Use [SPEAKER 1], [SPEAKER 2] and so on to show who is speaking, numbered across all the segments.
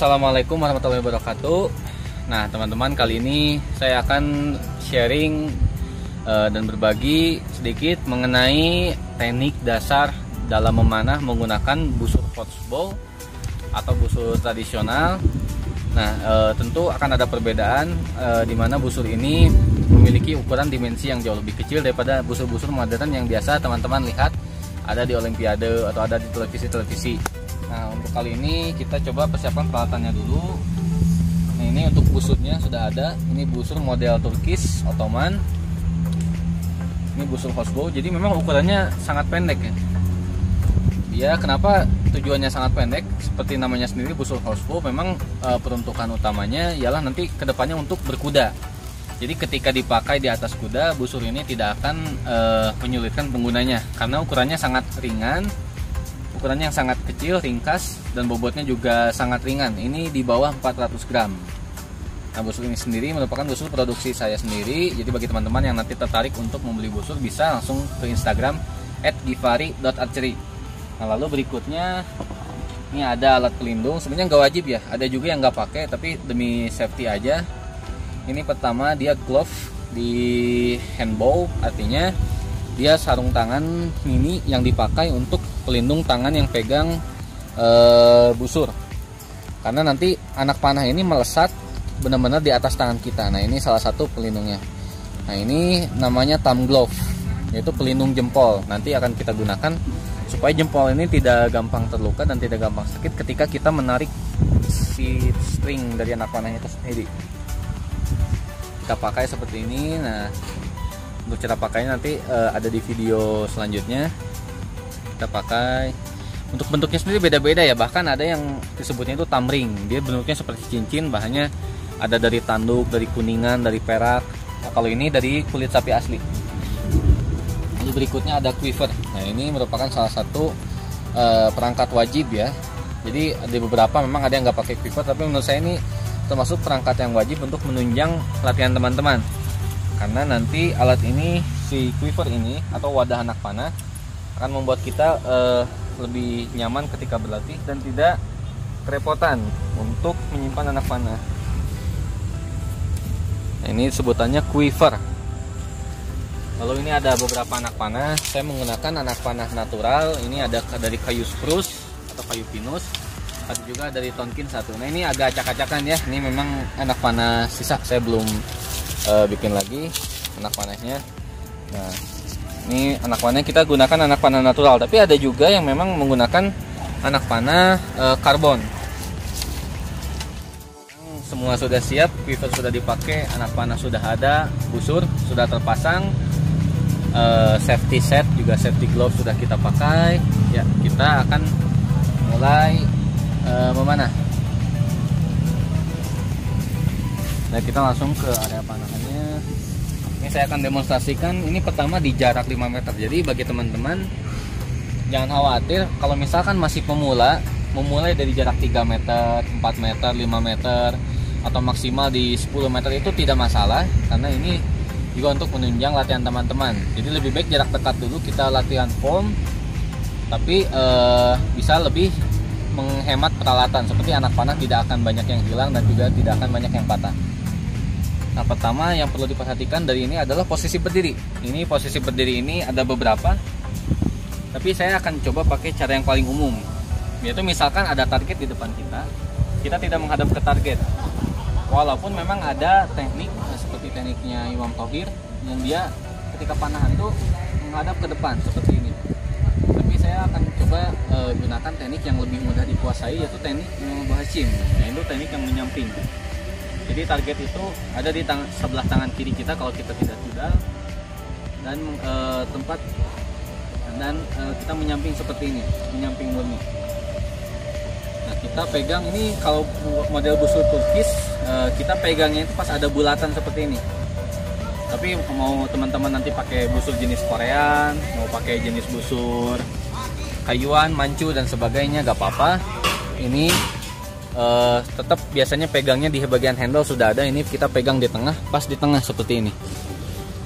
[SPEAKER 1] Assalamualaikum warahmatullahi wabarakatuh. Nah teman-teman kali ini saya akan sharing uh, dan berbagi sedikit mengenai teknik dasar dalam memanah menggunakan busur football atau busur tradisional. Nah uh, tentu akan ada perbedaan uh, di mana busur ini memiliki ukuran dimensi yang jauh lebih kecil daripada busur-busur modern yang biasa teman-teman lihat ada di olimpiade atau ada di televisi-televisi. Nah untuk kali ini kita coba persiapkan peralatannya dulu. Nah ini untuk busurnya sudah ada. Ini busur model Turkish Ottoman Ini busur housebow Jadi memang ukurannya sangat pendek ya Ya kenapa tujuannya sangat pendek Seperti namanya sendiri busur housebow Memang e, peruntukan utamanya ialah nanti ke depannya untuk berkuda jadi ketika dipakai di atas kuda, busur ini tidak akan e, menyulitkan penggunanya karena ukurannya sangat ringan ukurannya yang sangat kecil, ringkas, dan bobotnya juga sangat ringan. Ini di bawah 400 gram. Nah, busur ini sendiri merupakan busur produksi saya sendiri. Jadi bagi teman-teman yang nanti tertarik untuk membeli busur bisa langsung ke Instagram @givari.archery. Nah, lalu berikutnya ini ada alat pelindung. Sebenarnya nggak wajib ya. Ada juga yang nggak pakai, tapi demi safety aja. Ini pertama dia glove di handbow, artinya dia sarung tangan mini yang dipakai untuk pelindung tangan yang pegang e, busur karena nanti anak panah ini melesat benar-benar di atas tangan kita. Nah ini salah satu pelindungnya. Nah ini namanya thumb glove yaitu pelindung jempol. Nanti akan kita gunakan supaya jempol ini tidak gampang terluka dan tidak gampang sakit ketika kita menarik si string dari anak panahnya itu sendiri. Kita pakai seperti ini. Nah untuk cara pakainya nanti uh, ada di video selanjutnya. Kita pakai. Untuk bentuknya sendiri beda-beda ya. Bahkan ada yang disebutnya itu tamring dia bentuknya seperti cincin bahannya ada dari tanduk dari kuningan dari perak. Nah, kalau ini dari kulit sapi asli. Lalu berikutnya ada quiver. Nah ini merupakan salah satu uh, perangkat wajib ya. Jadi ada beberapa memang ada yang nggak pakai quiver tapi menurut saya ini termasuk perangkat yang wajib untuk menunjang latihan teman-teman. Karena nanti alat ini si quiver ini atau wadah anak panah akan membuat kita uh, lebih nyaman ketika berlatih dan tidak kerepotan untuk menyimpan anak panah. Ini sebutannya quiver. Lalu ini ada beberapa anak panah. Saya menggunakan anak panah natural. Ini ada dari kayu spruce atau kayu pinus. Ada juga dari tonkin satu. Nah ini agak acak-acakan ya. Ini memang anak panah sisa. Saya belum uh, bikin lagi anak panahnya nah ini anak panah kita gunakan anak panah natural tapi ada juga yang memang menggunakan anak panah uh, karbon semua sudah siap pivot sudah dipakai anak panah sudah ada busur sudah terpasang uh, safety set juga safety glove sudah kita pakai ya kita akan mulai uh, memanah Nah kita langsung ke area panahannya. Ini saya akan demonstrasikan. Ini pertama di jarak 5 meter. Jadi bagi teman-teman jangan khawatir kalau misalkan masih pemula, memulai dari jarak 3 meter, 4 meter, 5 meter atau maksimal di 10 meter itu tidak masalah karena ini juga untuk menunjang latihan teman-teman. Jadi lebih baik jarak dekat dulu kita latihan form tapi eh, bisa lebih menghemat peralatan seperti anak panah tidak akan banyak yang hilang dan juga tidak akan banyak yang patah. Nah pertama yang perlu diperhatikan dari ini adalah posisi berdiri. Ini posisi berdiri ini ada beberapa, tapi saya akan coba pakai cara yang paling umum. Yaitu misalkan ada target di depan kita, kita tidak menghadap ke target. Walaupun memang ada teknik eh, seperti tekniknya Imam Tohir yang dia ketika panahan itu menghadap ke depan seperti ini. Tapi saya akan coba e, gunakan teknik yang lebih mudah dikuasai yaitu teknik Imam Hashim. Nah, itu teknik yang menyamping. Jadi target itu ada di tang sebelah tangan kiri kita kalau kita tidak sudah dan e, tempat dan e, kita menyamping seperti ini, menyamping murni. Kita pegang ini kalau model busur turkis e, kita pegangnya itu pas ada bulatan seperti ini. tapi mau teman-teman nanti pakai busur jenis Korean mau pakai jenis busur kayuan mancu dan sebagainya gak apa-apa. Ini uh, tetap biasanya pegangnya di bagian handle sudah ada. Ini kita pegang di tengah pas di tengah seperti ini.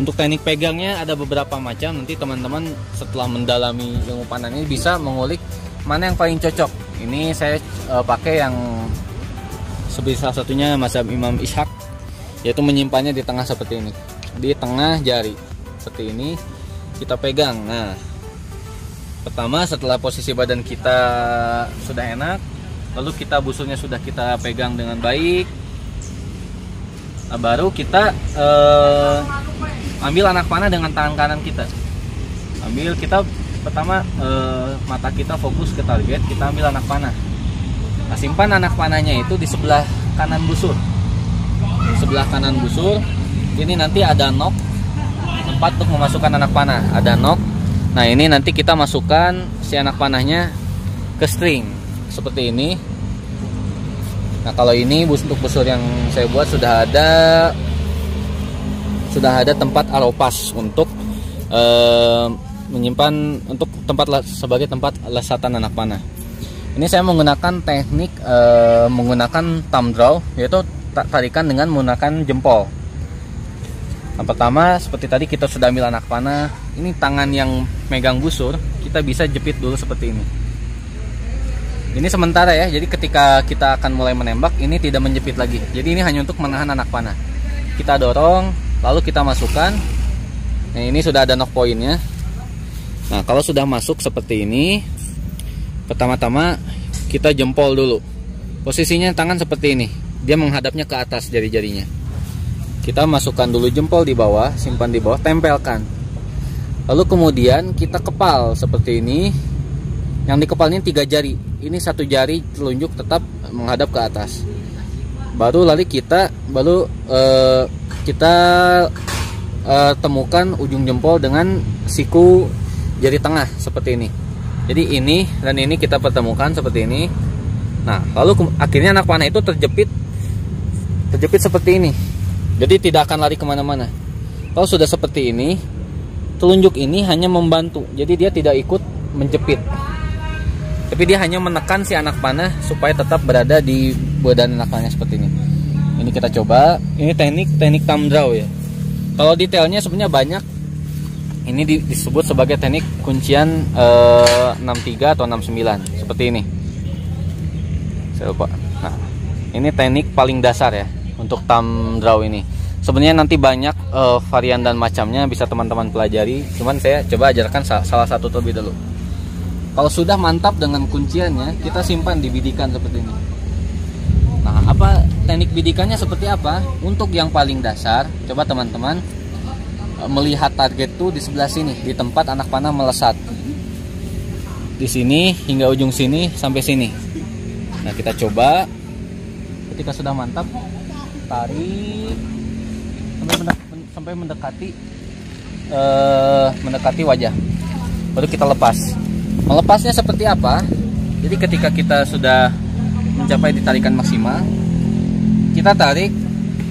[SPEAKER 1] Untuk teknik pegangnya ada beberapa macam. Nanti teman-teman setelah mendalami ilmu panah ini bisa mengulik mana yang paling cocok ini saya uh, pakai yang seperti salah satunya mazhab Imam Ishak yaitu menyimpannya di tengah seperti ini. Di tengah jari seperti ini kita pegang. Nah pertama setelah posisi badan kita sudah enak lalu kita busurnya sudah kita pegang dengan baik nah, baru kita eh, ambil anak panah dengan tangan kanan kita. Ambil kita pertama eh, mata kita fokus ke target kita ambil anak panah. Nah, simpan anak panahnya itu di sebelah kanan busur. Sebelah kanan busur ini nanti ada nok tempat untuk memasukkan anak panah. Ada nok nah ini nanti kita masukkan si anak panahnya ke string. Seperti ini. Nah kalau ini bus untuk busur yang saya buat sudah ada sudah ada tempat aropas untuk uh, menyimpan untuk tempat sebagai tempat lesatan anak panah. Ini saya menggunakan teknik uh, menggunakan thumb draw yaitu tarikan dengan menggunakan jempol. Yang pertama seperti tadi kita sudah ambil anak panah ini tangan yang megang busur kita bisa jepit dulu seperti ini. Ini sementara ya jadi ketika kita akan mulai menembak ini tidak menjepit lagi. Jadi ini hanya untuk menahan anak panah. Kita dorong lalu kita masukkan. Nah ini sudah ada knock pointnya nah kalau sudah masuk seperti ini pertama-tama kita jempol dulu. Posisinya tangan seperti ini. Dia menghadapnya ke atas jari-jarinya. Kita masukkan dulu jempol di bawah simpan di bawah tempelkan. Lalu kemudian kita kepal seperti ini. Yang di ini tiga jari. Ini satu jari telunjuk tetap menghadap ke atas. Baru lalu kita baru uh, kita uh, temukan ujung jempol dengan siku jari tengah seperti ini. Jadi ini dan ini kita pertemukan seperti ini. Nah lalu akhirnya anak panah itu terjepit terjepit seperti ini. Jadi tidak akan lari ke mana-mana. Kalau sudah seperti ini telunjuk ini hanya membantu. Jadi dia tidak ikut menjepit. Tapi dia hanya menekan si anak panah supaya tetap berada di badan anak panah seperti ini. Ini kita coba. Ini teknik teknik thumb draw ya. Kalau detailnya sebenarnya banyak ini disebut sebagai teknik kuncian eh, 63 atau 69 seperti ini. Saya lupa. Nah ini teknik paling dasar ya untuk thumb draw ini. Sebenarnya nanti banyak uh, varian dan macamnya bisa teman-teman pelajari. Cuman saya coba ajarkan salah satu terlebih dulu kalau sudah mantap dengan kunciannya kita simpan di bidikan seperti ini. Nah apa teknik bidikannya seperti apa? Untuk yang paling dasar coba teman-teman melihat target tuh di sebelah sini di tempat anak panah melesat. Di sini hingga ujung sini sampai sini. Nah kita coba. Ketika sudah mantap tarik. Sampai mendek, sampai mendekati uh, mendekati wajah. Baru kita lepas. Melepasnya seperti apa? Jadi ketika kita sudah mencapai ditarikan maksimal kita tarik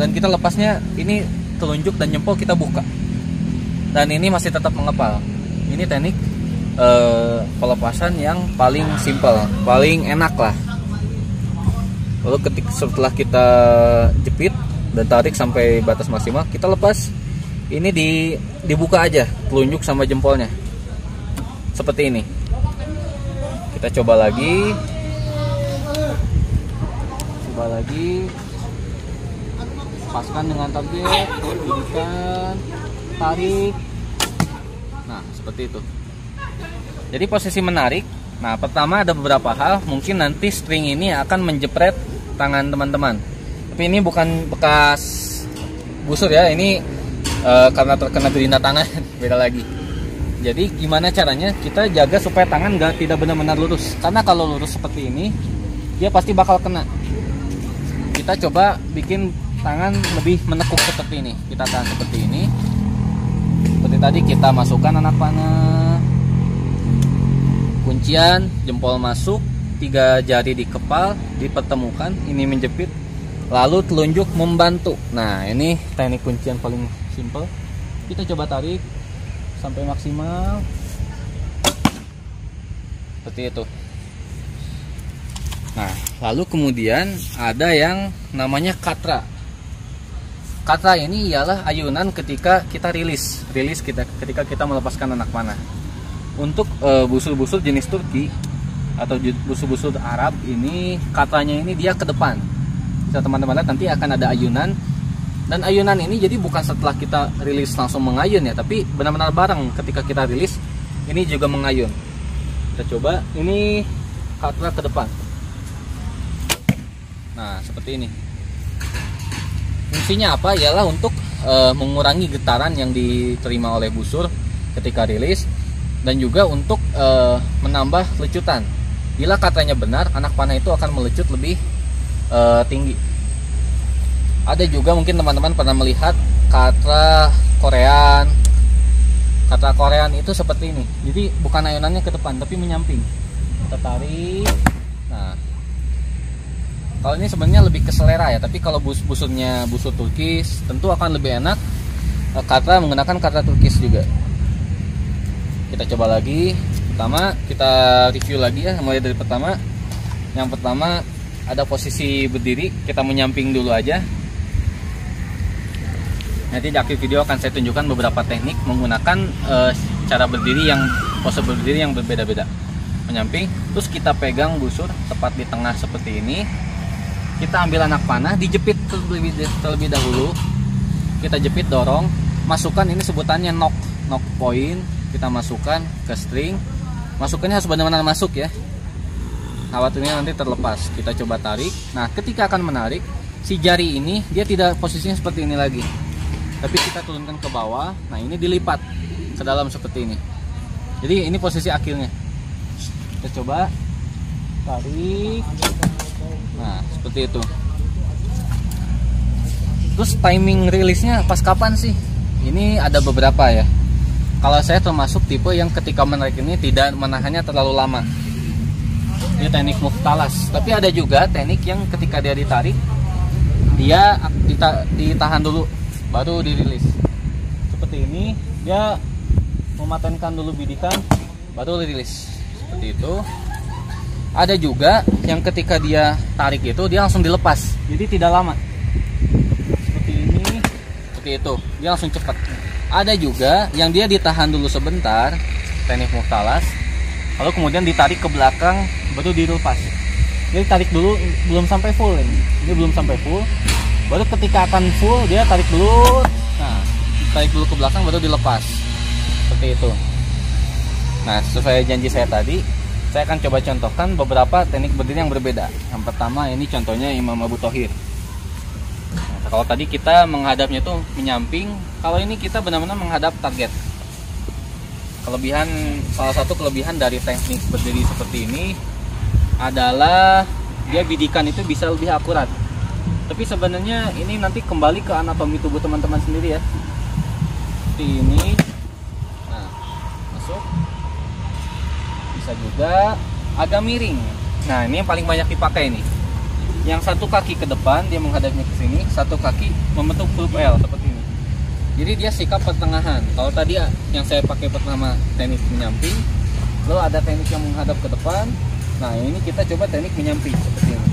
[SPEAKER 1] dan kita lepasnya ini telunjuk dan jempol kita buka dan ini masih tetap mengepal. Ini teknik uh, pelepasan yang paling simple paling enak lah. Lalu ketika setelah kita jepit dan tarik sampai batas maksimal kita lepas. Ini di dibuka aja telunjuk sama jempolnya. Seperti ini. Kita coba lagi. Coba lagi. Paskan dengan target berikan tarik nah seperti itu jadi posisi menarik Nah, pertama ada beberapa hal, mungkin nanti string ini akan menjepret tangan teman-teman. Tapi ini bukan bekas busur ya, ini e, karena terkena gerina tangan, beda lagi. Jadi gimana caranya kita jaga supaya tangan nggak tidak benar-benar lurus. Karena kalau lurus seperti ini, dia pasti bakal kena. Kita coba bikin tangan lebih menekuk seperti ini. Kita tahan seperti ini. Tadi kita masukkan anak panah. Kuncian jempol masuk tiga jari di kepal dipertemukan ini menjepit lalu telunjuk membantu. Nah ini teknik kuncian paling simple kita coba tarik sampai maksimal. Seperti itu. Nah lalu kemudian ada yang namanya katra katra ini ialah ayunan ketika kita rilis. Rilis kita ketika kita melepaskan anak panah. Untuk uh, busur-busur jenis Turki atau busur-busur Arab ini katanya ini dia ke depan. Bisa teman-teman lihat nanti akan ada ayunan. Dan ayunan ini jadi bukan setelah kita rilis langsung mengayun ya tapi benar-benar bareng. Ketika kita rilis ini juga mengayun. Kita coba ini katra ke depan. Nah seperti ini fungsinya apa? Ialah untuk e, mengurangi getaran yang diterima oleh busur ketika rilis dan juga untuk e, menambah lecutan. Bila katanya benar anak panah itu akan melecut lebih e, tinggi. Ada juga mungkin teman-teman pernah melihat katra korean. Katra korean itu seperti ini. Jadi bukan ayunannya ke depan tapi menyamping. Kita tarik nah kalau ini sebenarnya lebih ke selera ya tapi kalau bus busurnya busur turkis tentu akan lebih enak eh, kata menggunakan kata turkis juga. Kita coba lagi. Pertama kita review lagi ya mulai dari pertama. Yang pertama ada posisi berdiri kita menyamping dulu aja. Nanti di akhir video akan saya tunjukkan beberapa teknik menggunakan e, cara berdiri yang pose berdiri yang berbeda-beda. Menyamping terus kita pegang busur tepat di tengah seperti ini kita ambil anak panah dijepit terlebih, terlebih dahulu. Kita jepit dorong. Masukkan ini sebutannya knock knock point. Kita masukkan ke string. Masukannya harus benar-benar masuk ya. Khawatirnya nanti terlepas. Kita coba tarik. Nah ketika akan menarik si jari ini dia tidak posisinya seperti ini lagi. Tapi kita turunkan ke bawah. Nah ini dilipat ke dalam seperti ini. Jadi ini posisi akhirnya. Kita coba tarik nah seperti itu. Terus timing rilisnya pas kapan sih? Ini ada beberapa ya. Kalau saya termasuk tipe yang ketika menarik ini tidak menahannya terlalu lama. Ini teknik muftalas. Tapi ada juga teknik yang ketika dia ditarik dia ditahan dulu baru dirilis. Seperti ini dia mematenkan dulu bidikan baru dirilis. Seperti itu ada juga yang ketika dia tarik itu dia langsung dilepas. Jadi tidak lama. Seperti ini. Seperti itu. Dia langsung cepat. Ada juga yang dia ditahan dulu sebentar teknik muftalas lalu kemudian ditarik ke belakang baru dilepas. Jadi tarik dulu belum sampai full ini. Ini belum sampai full. Baru ketika akan full dia tarik dulu. Nah tarik dulu ke belakang baru dilepas. Seperti itu. Nah sesuai janji saya tadi saya akan coba contohkan beberapa teknik berdiri yang berbeda. Yang pertama ini contohnya Imam Abu Tohir nah, kalau tadi kita menghadapnya itu menyamping kalau ini kita benar-benar menghadap target. Kelebihan salah satu kelebihan dari teknik berdiri seperti ini adalah dia bidikan itu bisa lebih akurat. Tapi sebenarnya ini nanti kembali ke anatomi tubuh teman-teman sendiri ya. Seperti ini. Nah masuk bisa juga agak miring. Nah ini yang paling banyak dipakai nih. Yang satu kaki ke depan dia menghadapnya ke sini satu kaki membentuk huruf L seperti ini. Jadi dia sikap pertengahan. Kalau tadi yang saya pakai pertama teknik menyamping lalu ada teknik yang menghadap ke depan. Nah ini kita coba teknik menyamping seperti ini.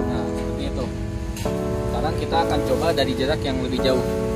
[SPEAKER 1] Nah seperti itu. Sekarang kita akan coba dari jarak yang lebih jauh